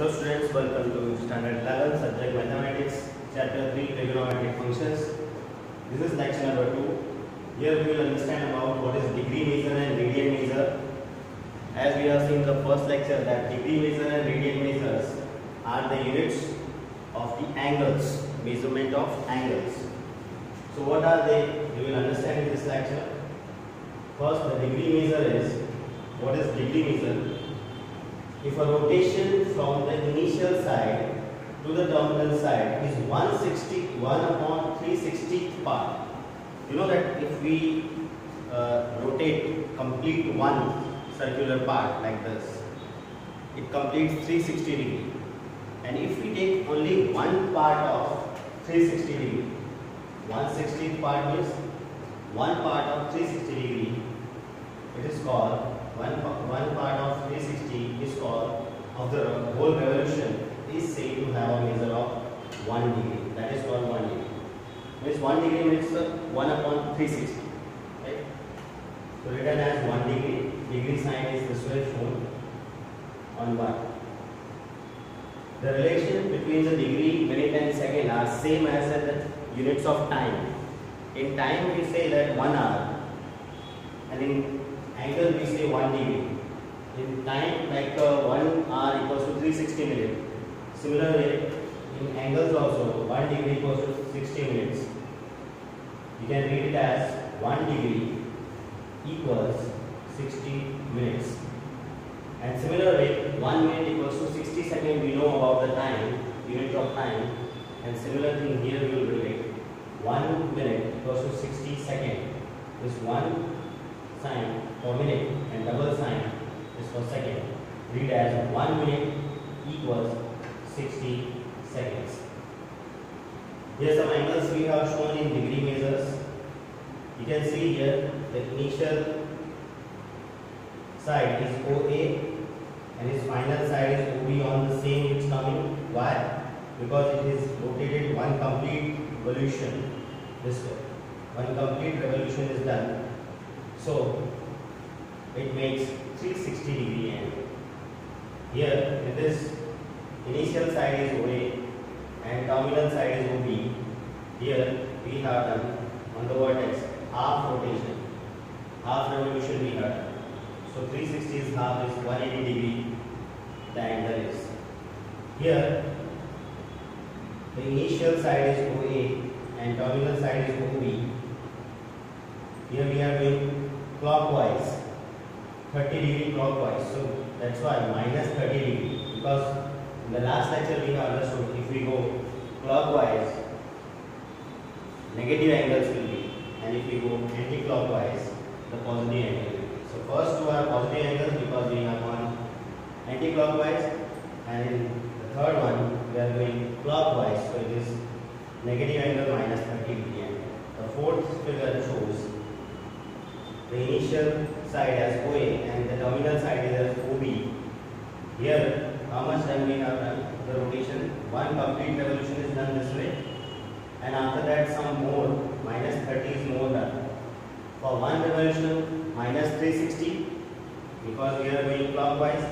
Hello students, welcome to standard 11 subject mathematics chapter 3 trigonometric functions. This is lecture number 2. Here we will understand about what is degree measure and radian measure. As we have seen the first lecture that degree measure and radian measures are the units of the angles, measurement of angles. So what are they? You will understand in this lecture. First the degree measure is what is degree measure? If a rotation from the initial side to the terminal side is 160 1 upon 360th part, you know that if we uh, rotate complete one circular part like this, it completes 360 degree. And if we take only one part of 360 degree, 160th part means one part of 360 degree, it is called one, one part of 360 is called of the whole revolution is said to have a measure of 1 degree. That is called 1 degree. Means 1 degree means uh, 1 upon 360. Right? So written as 1 degree. Degree sign is this way shown on 1. The relation between the degree, minute and second are same as the units of time. In time we say that 1 hour and in angle we say 1 degree. In time like uh, 1 hour equals to 360 minutes. Similarly in angles also 1 degree equals to 60 minutes. You can read it as 1 degree equals 60 minutes. And similarly 1 minute equals to 60 seconds we know about the time, unit of time. And similar thing here we will relate. 1 minute equals to 60 seconds. This 1 sign for minute and double sign is for second. Read as 1 minute equals 60 seconds. Here some angles we have shown in degree measures. You can see here the initial side is OA and its final side is OB on the same it's coming. Why? Because it is rotated one complete revolution this way. One complete revolution is done. So it makes 360 degree angle. Here in this initial side is OA and terminal side is OB. Here we have done on the vertex half rotation, half revolution we have done. So 360 is half is 180 degree the angle is. Here the initial side is OA and terminal side is OB. Here we are doing clockwise 30 degree clockwise. So that's why minus 30 degree because in the last lecture we have understood if we go clockwise negative angles will be and if we go anti-clockwise the positive angle will be. So first two are positive angles because we have one anti-clockwise and in the third one we are going clockwise so it is negative angle minus 30 degree angle. The fourth figure shows the initial side as OA and the terminal side is as OB. Here how much time we have done? The rotation, one complete revolution is done this way and after that some more, minus 30 is more done. For one revolution, minus 360 because we are going clockwise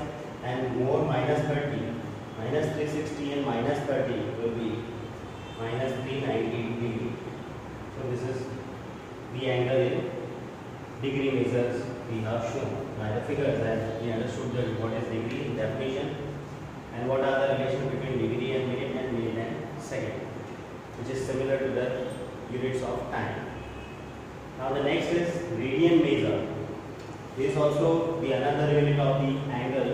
and more minus 30. Minus 360 and minus 30 will be minus 390 degree. So this is the angle in degree measures we have shown by the figures as we understood that what is degree in definition and what are the relation between degree and minute and minute and second which is similar to the units of time. Now the next is radian measure. This is also the another unit of the angle.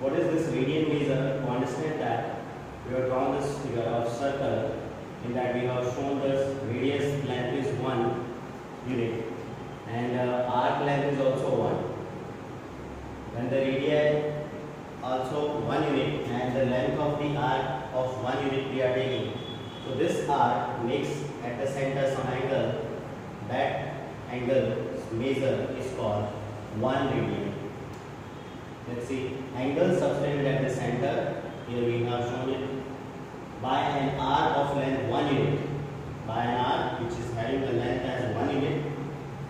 What is this radian measure? To understand that we have drawn this figure of circle in that we have shown this radius length is 1 unit and uh, arc length is also 1. When the radii also 1 unit and the length of the arc of 1 unit we are taking. So this arc makes at the center some angle. That angle measure is called 1 radian. Let's see angle subtended at the center. Here we have shown it by an arc of length 1 unit. By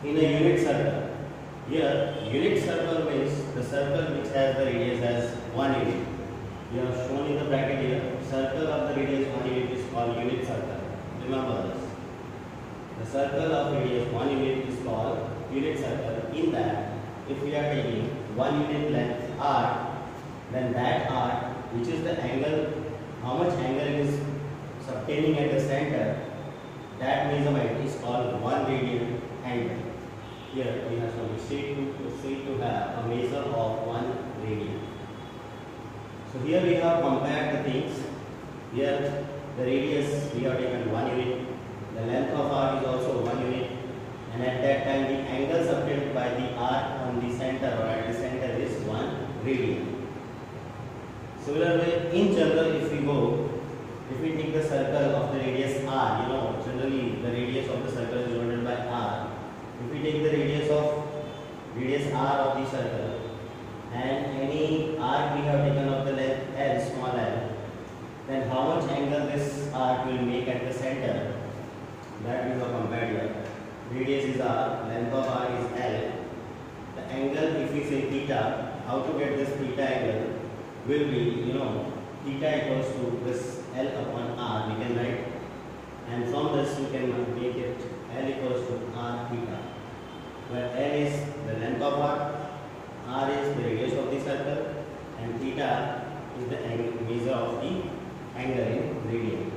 in a unit circle. Here, unit circle means the circle which has the radius as 1 unit. You have shown in the bracket here, circle of the radius 1 unit is called unit circle. Remember this. The circle of radius 1 unit is called unit circle. In that, if we are taking 1 unit length r, then that r, which is the angle, how much angle is subtaining at the center, that measurement is called 1 radian angle. Here we have some sheet to, sheet to have a measure of 1 radian. So here we have compared the things. Here the radius we have taken 1 unit, the length of arc is also 1 unit and at that time the angle subtended by the arc on the center or at the center is 1 radian. Similarly, in general if we go, if we take the circle of the radius r, you know generally the radius of the circle is denoted by r. If we take the radius r of the circle and any arc we have taken of the length l small l then how much angle this arc will make at the center that we have compared here. Radius is r, length of arc is l. The angle if we say theta, how to get this theta angle will be, you know, theta equals to this l upon r we can write and from this you can make it l equals to r theta where l is the length of arc, r is the radius of the circle and theta is the measure of the angle in radian.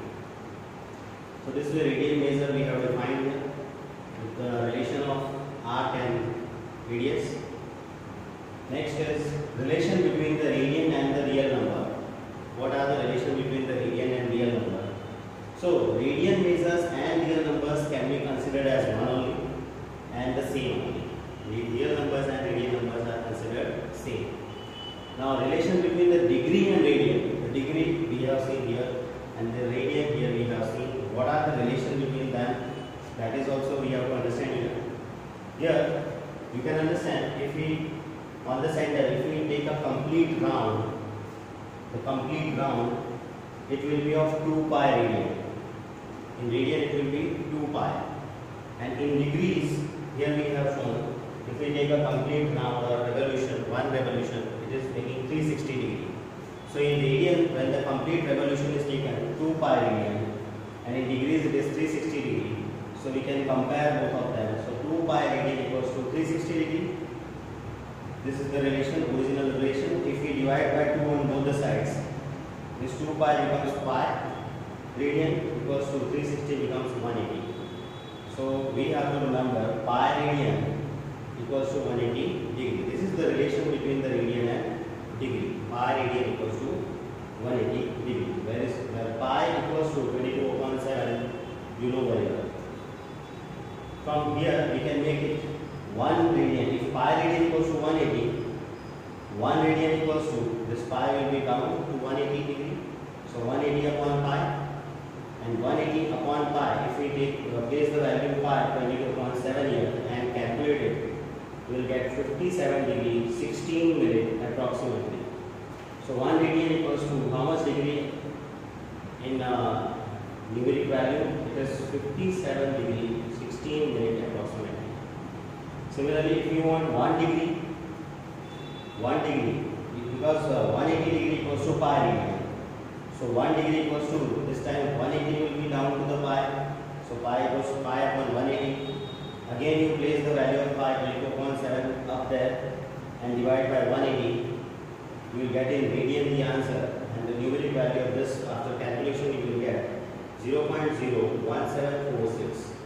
So this is the radian measure we have defined with the relation of arc and radius. Next is relation between the radian and the real number. What are the relation between the radian and real number? So radian measures and real numbers can be considered as one only and the same only. The real numbers and radian numbers are considered same. Now relation between the degree and radian. The degree we have seen here and the radian here we have seen. What are the relation between them? That is also we have to understand here. Here you can understand if we on the center if we take a complete round the complete round it will be of 2 pi radian. In radian it will be 2 pi and in degrees here we have shown if we take a complete round or revolution one revolution it is making 360 degree. So in radian when the complete revolution is taken 2 pi radian and in degrees it is 360 degree. So we can compare both of them. So 2 pi radian equals to 360 degree. This is the relation, original relation. If we divide by 2 on both the sides, this 2 pi becomes pi radian equals to 360 becomes 180. So we have to remember pi radian equals to 180 degree. This is the relation between the radian and degree. Pi radian equals to 180 degree. Where is where pi equals to 22 upon 7, you know well. From here we can make it 1 radian. If pi radian equals to 180, 1 radian equals to this pi will be down to 180 degree. So 180 upon pi and 180 upon pi. If we take uh, place the value pi 22 upon 7 here and calculate it, we will get 57 degree 16 minute approximately. So 1 radian equals to how much degree in uh, numeric value? It is 57 degree 16 minute approximately. Similarly, if you want 1 degree, 1 degree, because uh, 180 degree equals to pi radian. So 1 degree equals to, this time 180 will be down to the pi. So pi equals to pi upon 180. Again you place the value of pi 22.7 up there and divide by 180. You will get in radian the answer and the numeric value of this after calculation you will get 0.01746.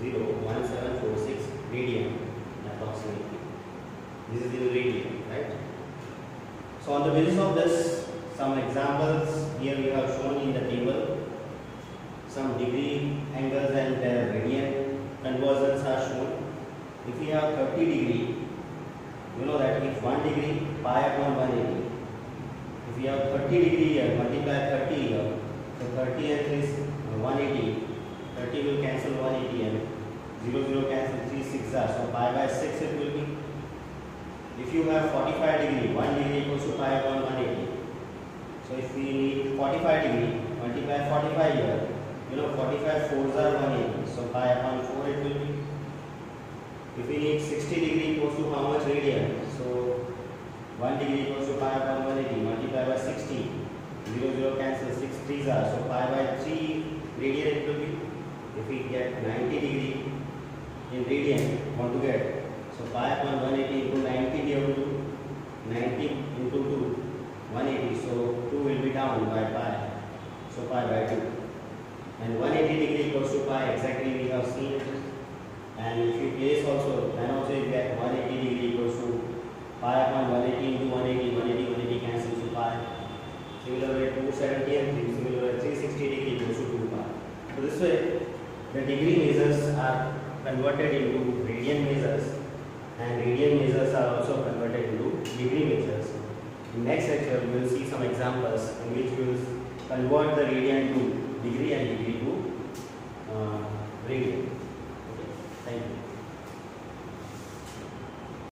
0.01746 radian approximately. This is in radian, right? So on the basis of this, some examples here we have shown in the table. Some degree angles and their radian conversions are shown. If we have 30 degree, you know that if 1 degree, pi upon 180. If we have 30 degree here, multiply 30 here. So 30 and 3 is 180. 30 will cancel 180 and 0 0 cancel 3 6 are. So pi by 6 it will be. If you have 45 degree, 1 degree equals to pi upon 180. So if we need 45 degree, multiply 45 here. You know 45 4s are 180. So pi upon 4 it will be. If we need 60 degree equals to how much radian? So 1 degree equals to pi upon 180 multiply by 60. 0 0 cancel 6 3s are. So pi by 3 radian it will be. If we get 90 degree in to get so pi upon 180 into 90 we have to do 90 into 2, 180. So 2 will be down by pi. So pi by 2. And 180 degree equals to pi exactly we have seen. And if you place also, then also you get 180 degree equals to pi upon 180 into 180, 180, 180 cancels to pi. Similar way 270 and 3, similar 360 degree equals to 2 pi. So this way the degree measures are converted into radian measures and radian measures are also converted into degree measures. In next lecture we will see some examples in which we will convert the radian to degree and degree to uh, radian. Okay. Thank you.